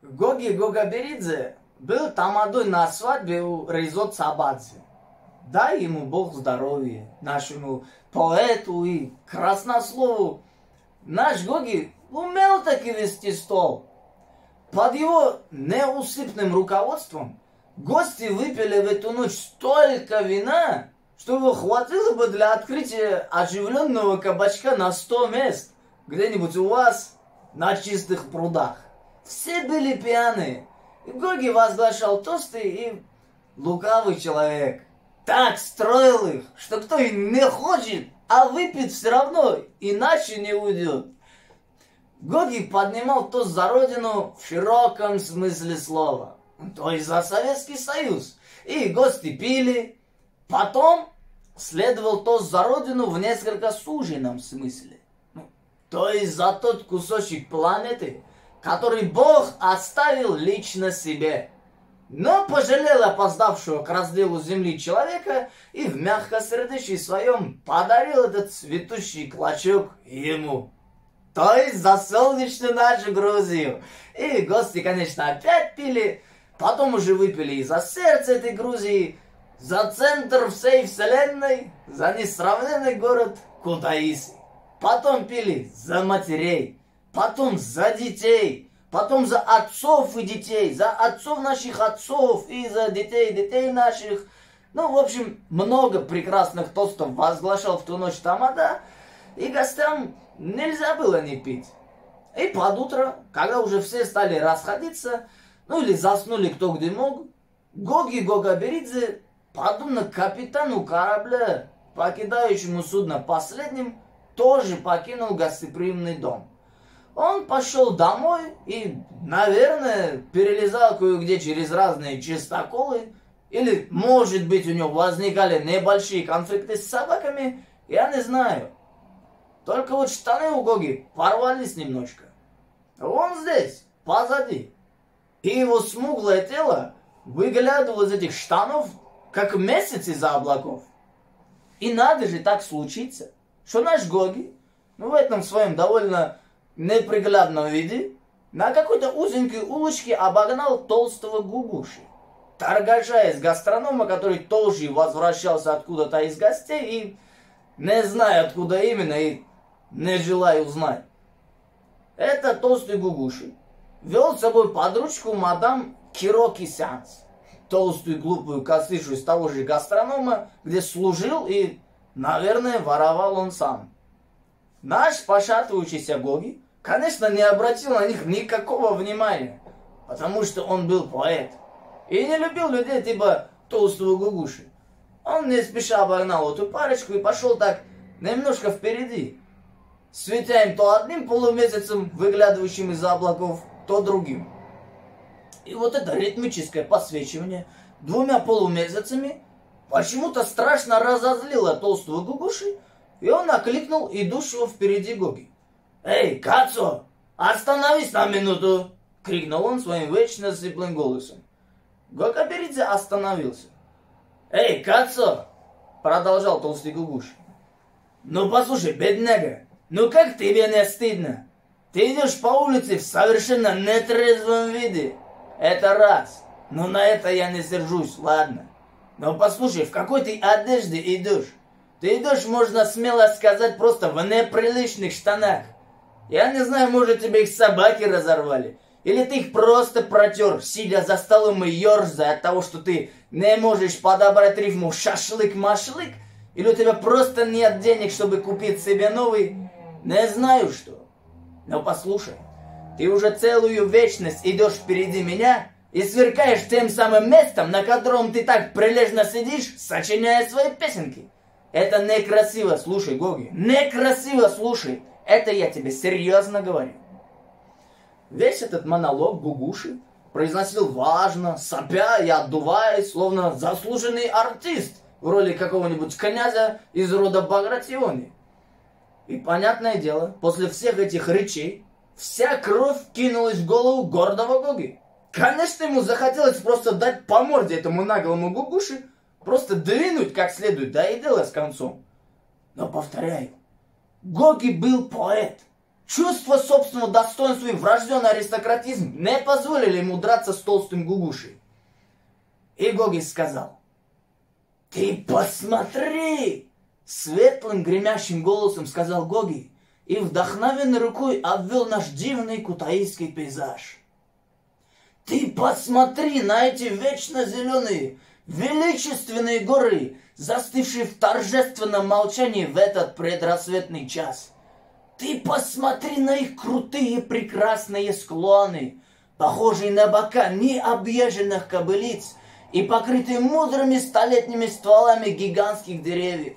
Гоги Гогаберидзе был тамадой на свадьбе у Рейзот Сабадзе. Дай ему Бог здоровья, нашему поэту и краснослову. Наш Гоги умел таки вести стол. Под его неусыпным руководством гости выпили в эту ночь столько вина, что его хватило бы для открытия оживленного кабачка на 100 мест где-нибудь у вас на чистых прудах. Все были пьяные. И Гоги возглашал тосты и лукавый человек. Так строил их, что кто и не хочет, а выпить все равно, иначе не уйдет. Гоги поднимал тост за родину в широком смысле слова, то есть за Советский Союз. И гости пили. Потом следовал тост за родину в несколько суженном смысле. Ну, то есть за тот кусочек планеты, который Бог оставил лично себе. Но пожалел опоздавшего к разделу земли человека и в мягкосердечии своем подарил этот цветущий клочок ему. То есть за солнечную нашу Грузию. И гости, конечно, опять пили, потом уже выпили и за сердце этой Грузии, за центр всей вселенной, за несравненный город Кутаиси. Потом пили за матерей, потом за детей, потом за отцов и детей, за отцов наших отцов и за детей детей наших. Ну, в общем, много прекрасных тостов возглашал в ту ночь Тамада, и гостям нельзя было не пить. И под утро, когда уже все стали расходиться, ну или заснули кто где мог, Гоги Гогаберидзе, подобно капитану корабля, покидающему судно последним, тоже покинул гостеприимный дом. Он пошел домой и, наверное, перелезал кое-где через разные чистоколы, или, может быть, у него возникали небольшие конфликты с собаками, я не знаю. Только вот штаны у Гоги порвались немножко. Он здесь, позади. И его смуглое тело выглядывало из этих штанов, как месяц из-за облаков. И надо же так случиться, что наш Гоги, ну, в этом своем довольно неприглядном виде, на какой-то узенькой улочке обогнал толстого Гугуши. Торгажа из гастронома, который тоже возвращался откуда-то из гостей и, не знаю откуда именно, и не желаю узнать. Это толстый Гугуши вел с собой под ручку мадам Кироки Сянс, толстую глупую косышу из того же гастронома, где служил и, наверное, воровал он сам. Наш пошатывающийся Гоги, конечно, не обратил на них никакого внимания, потому что он был поэт и не любил людей типа толстого Гугуши. Он не спеша обогнал эту парочку и пошел так немножко впереди, светя им то одним полумесяцем, выглядывающим из-за облаков, то другим. И вот это ритмическое посвечивание двумя полумесяцами почему-то страшно разозлило толстого Гугуши, и он окликнул идущего впереди Гоги. «Эй, Кацо, остановись на минуту!» — крикнул он своим вечно сиплым голосом. Гокаберидзе остановился. «Эй, Кацо!» — продолжал толстый Гугуш. «Ну послушай, бедняга, ну как тебе не стыдно? Ты идешь по улице в совершенно нетрезвом виде. Это раз. Но на это я не сержусь, ладно. Но послушай, в какой ты одежде идешь? Ты идешь, можно смело сказать, просто в неприличных штанах. Я не знаю, может, тебе их собаки разорвали. Или ты их просто протер, сидя за столом и ерзая от того, что ты не можешь подобрать рифму шашлык-машлык? Или у тебя просто нет денег, чтобы купить себе новый? Не знаю что. Но послушай, ты уже целую вечность идешь впереди меня и сверкаешь тем самым местом, на котором ты так прилежно сидишь, сочиняя свои песенки. Это некрасиво, слушай, Гоги, некрасиво, слушай. Это я тебе серьезно говорю. Весь этот монолог Гугуши произносил важно, сопя и отдуваясь, словно заслуженный артист в роли какого-нибудь князя из рода Багратиони. И понятное дело, после всех этих речей, вся кровь кинулась в голову гордого Гоги. Конечно, ему захотелось просто дать по морде этому наглому Гугуши, просто двинуть как следует, да и дело с концом. Но повторяю, Гоги был поэт, чувство собственного достоинства и врожденный аристократизм не позволили ему драться с толстым гугушей. И Гогис сказал, «Ты посмотри!» Светлым гремящим голосом сказал Гоги и вдохновенной рукой обвел наш дивный кутаистский пейзаж. Ты посмотри на эти вечно зеленые, величественные горы, застывшие в торжественном молчании в этот предрассветный час. Ты посмотри на их крутые прекрасные склоны, похожие на бока необъезженных кобылиц и покрытые мудрыми столетними стволами гигантских деревьев.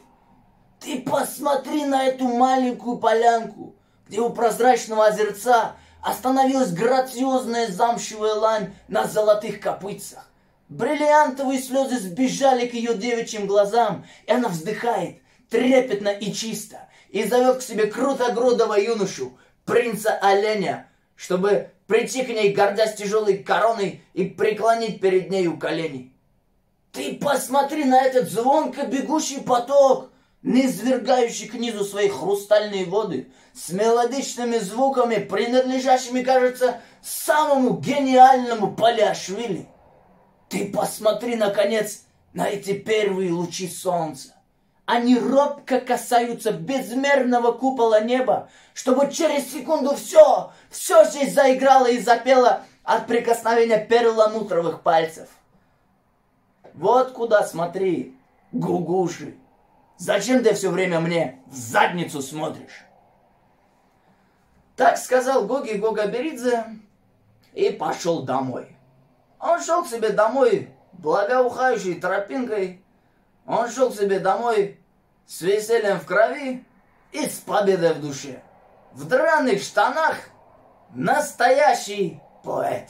Ты посмотри на эту маленькую полянку, где у прозрачного озерца остановилась грациозная замшевая лань на золотых копытцах. Бриллиантовые слезы сбежали к ее девичьим глазам, и она вздыхает, трепетно и чисто, и зовет к себе крутогрудого юношу, принца оленя, чтобы прийти к ней, гордясь тяжелой короной, и преклонить перед нею колени. Ты посмотри на этот звонко бегущий поток, низвергающий к низу свои хрустальные воды, с мелодичными звуками, принадлежащими, кажется, самому гениальному Паляшвили. Ты посмотри, наконец, на эти первые лучи солнца. Они робко касаются безмерного купола неба, чтобы через секунду все, все здесь заиграло и запело от прикосновения перламутровых пальцев. Вот куда смотри, гугуши. Зачем ты все время мне в задницу смотришь? Так сказал Гоги Гогаберидзе и пошел домой. Он шел к себе домой благоухающей тропинкой. Он шел к себе домой с весельем в крови и с победой в душе. В драных штанах настоящий поэт.